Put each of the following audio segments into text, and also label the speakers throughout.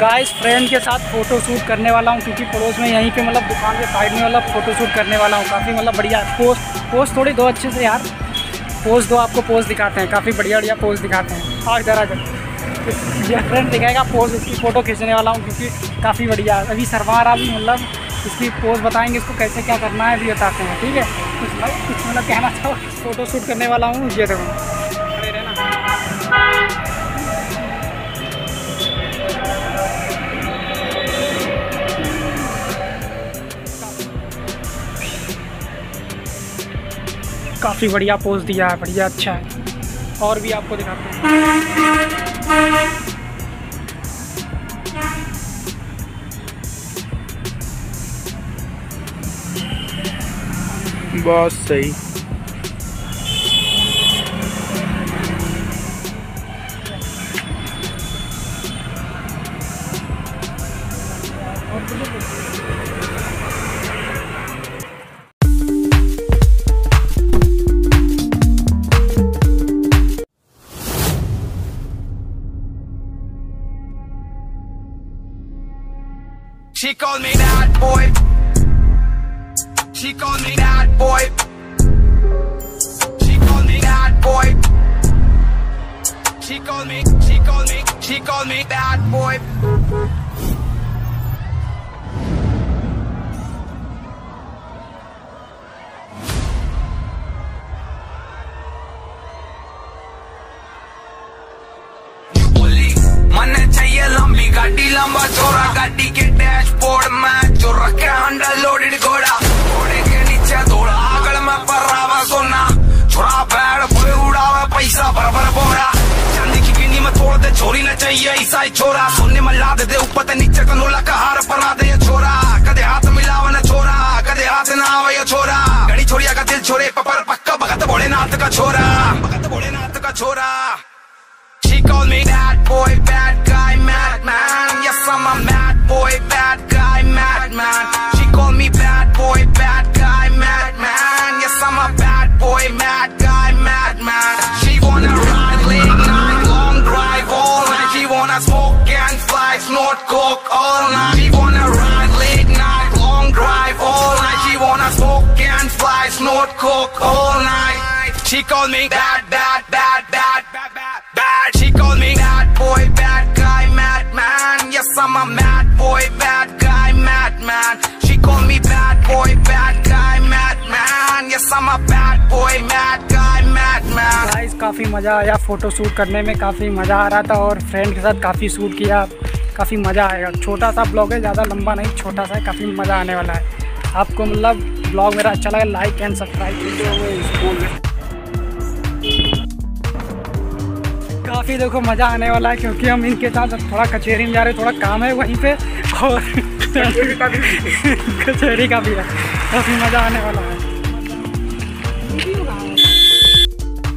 Speaker 1: Guys friend के साथ photo shoot करने वाला हूँ, क्योंकि पड़ोस में यहीं पे मतलब दुकान के साइड में मतलब फ़ोटो शूट करने वाला हूँ। काफ़ी मतलब बढ़िया पोस्ट पोस्ट थोड़ी दो अच्छे से यार। पोस्ट दो आपको पोस्ट दिखाते हैं, काफ़ी बढ़िया बढ़िया पोस्ट दिखाते हैं। और जरा यह फ्रेंड दिखाएगा पोस्ट उसकी फ़ोटो खींचने वाला हूँ, क्योंकि काफ़ी बढ़िया। अभी शर्मा रहा भी मतलब इसकी पोस्ट बताएँगे इसको कैसे क्या करना है, अभी बताते हैं, ठीक है? कुछ कुछ मतलब कहना चाहो फ़ोटो शूट करने वाला हूँ, ये देखो। काफ़ी बढ़िया पोज दिया है, बढ़िया अच्छा है। और भी आपको दिखाते हैं।
Speaker 2: बहुत सही।
Speaker 3: She called me that boy. She called me that boy. She called me that boy. She called me, she called me, she called me that boy. मन लंबी गाड़ी, लंबा चौड़ा गाड़ी के डैशबोर्ड में जो रखे हंडा लोडेड घोड़ा। घोड़े के नीचे दौड़ा, आगल में परावा सोना। छोड़ा पैर बोले उड़ावा, पैसा भर बोरा। चांदी की गिनी में तोड़ दे छोरी न चाहिए ही छोरा। सोने में ला दे, ऊपर नीचे कनोला का हार परा दे छोरा। कदे हाथ मिलावा न छोरा, कदे हाथ ना आवे छोरा। गड़ी छोड़िया का दिल छोरे पपर पक्का, भगत भोलेनाथ का छोरा। भगत भोलेनाथ का छोरा। Called me that boy, bad guy, madman. Yes, I'm a mad boy, bad guy, madman. She called me bad boy, bad guy, madman. Yes, I'm a bad boy, mad guy, madman. She wanna ride late night, long drive all night. She wanna smoke and fly, snort coke all night. She wanna ride late night, long drive all night. She wanna smoke and fly, snort coke all night. She called me bad, bad, bad, bad, bad, bad. She called me bad boy, bad guy, madman. Yes, I'm a mad boy, bad guy, madman. She called me bad boy, bad guy, madman. Yes, I'm a bad boy, mad guy, madman.
Speaker 1: Guys काफ़ी मज़ा आया photo shoot करने में काफ़ी मज़ा आ रहा था और फ्रेंड के साथ काफ़ी शूट किया काफ़ी मज़ा आएगा छोटा सा ब्लॉग है ज़्यादा लंबा नहीं छोटा सा है काफ़ी मज़ा आने वाला है आपको मतलब ब्लॉग मेरा अच्छा लगा लाइक एंड सब्सक्राइब कीजिए काफ़ी देखो मज़ा आने वाला है क्योंकि हम इनके साथ थोड़ा कचहरी में जा रहे हैं थोड़ा काम है वहीं पे और कचहरी का भी। है। काफ़ी मज़ा आने वाला है।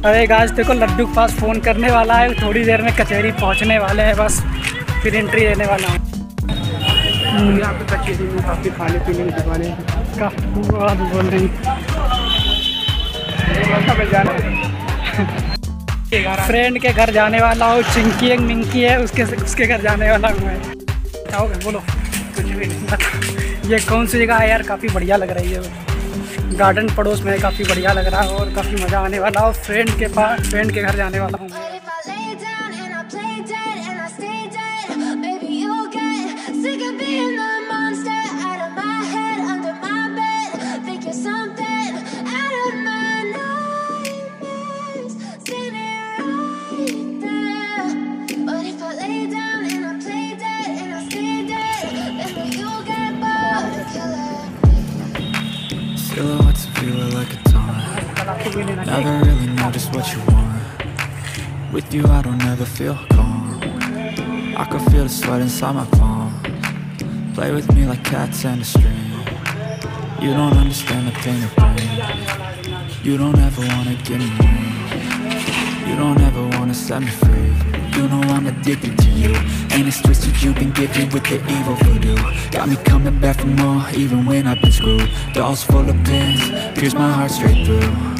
Speaker 1: अरे गाज देखो लड्डू के पास फ़ोन करने वाला है थोड़ी देर में कचहरी पहुँचने वाले हैं बस फिर एंट्री लेने वाला हूँ।
Speaker 2: यहाँ पे कचेरी में काफ़ी खाने पीने की दुकानें
Speaker 1: काफ़ी बोल रही
Speaker 2: है।
Speaker 1: फ्रेंड के घर जाने वाला हूँ चिंकी एक मिंकी है, उसके उसके घर जाने वाला हूँ। मैं क्या बोलो। कुछ भी नहीं, बता। ये कौन सी जगह है यार? काफ़ी बढ़िया लग रही है। गार्डन पड़ोस में काफ़ी बढ़िया लग रहा है और काफ़ी मज़ा आने वाला हो। फ्रेंड के पास फ्रेंड के घर जाने वाला हूँ
Speaker 4: Never really know just what you want. With you I don't ever feel calm. I can feel the sweat inside my palm. Play with me like cats and a string. You don't understand the pain I bring. You don't ever wanna give me You don't ever wanna set me free. You know I'm addicted to you. And it's twisted, you've been gifted with the evil voodoo. Got me coming back for more, even when I've been screwed. Dolls full of pins, pierce my heart straight through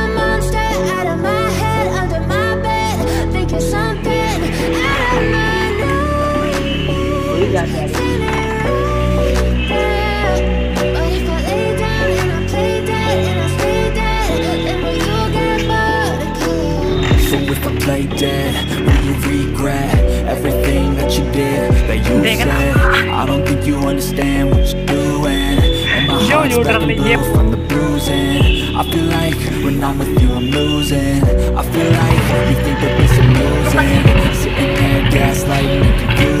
Speaker 4: So if I play dead, will you regret everything that you did, that you said? I don't think you understand what you're doing. And my heart's black and blue from the bruising. I feel like when I'm with you, I'm losing. I feel like you think that this amusing. Sitting there gaslighting and confusing.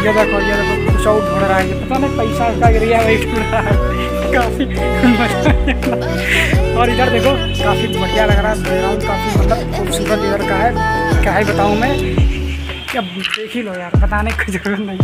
Speaker 1: ये देखो ये देखो, कुछ और ढूंढ रहा है। ये पता नहीं पैसा उसका गिर वही ढूंढ रहा है। काफ़ी और इधर देखो, काफ़ी बढ़िया लग रहा है। बैकग्राउंड काफ़ी मतलब खूबसूरत इधर का है। क्या ही बताऊँ मैं? क्या देख ही लो यार बताने की ज़रूरत नहीं।